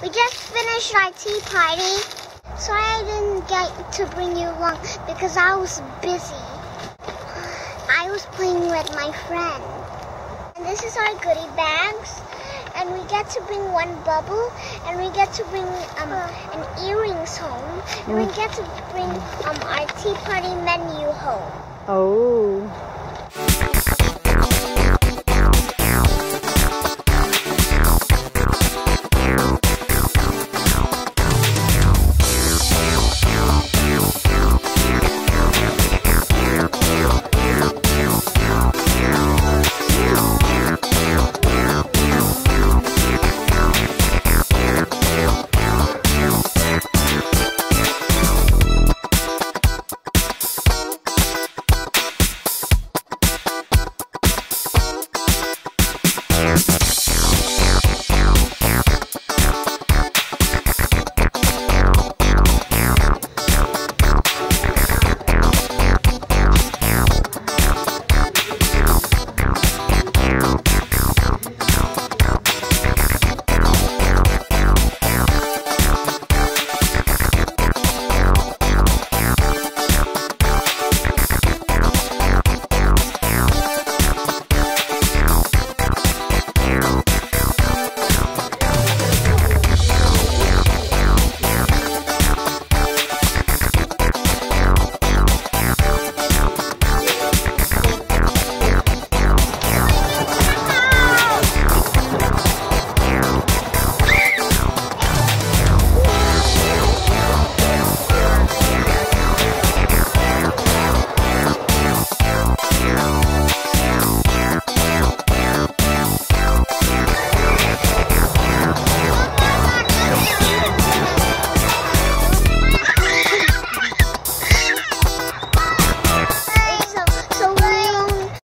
We just finished our tea party, so I didn't get to bring you along because I was busy. I was playing with my friend. And this is our goodie bags. And we get to bring one bubble, and we get to bring um, an earrings home, and we get to bring um, our tea party menu home. Oh. Thank now.